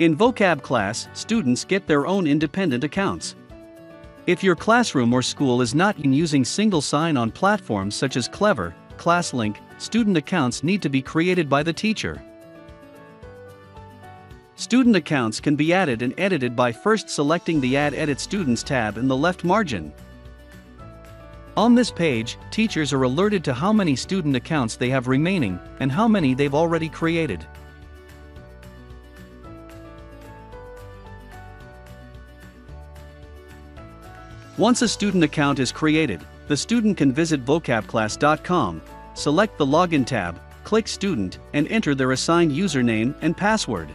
In VocabClass, students get their own independent accounts. If your classroom or school is not using single sign on platforms such as Clever, ClassLink, student accounts need to be created by the teacher. Student accounts can be added and edited by first selecting the Add Edit Students tab in the left margin. On this page, teachers are alerted to how many student accounts they have remaining and how many they've already created. Once a student account is created, the student can visit vocabclass.com, select the Login tab, click Student, and enter their assigned username and password.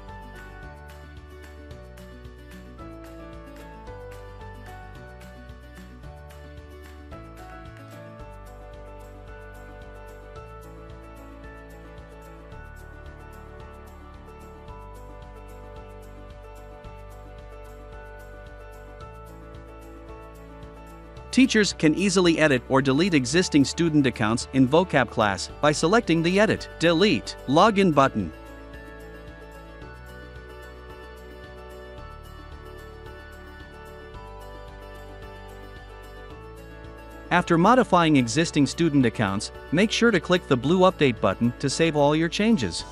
Teachers can easily edit or delete existing student accounts in VocabClass by selecting the Edit, Delete, Login button. After modifying existing student accounts, make sure to click the blue Update button to save all your changes.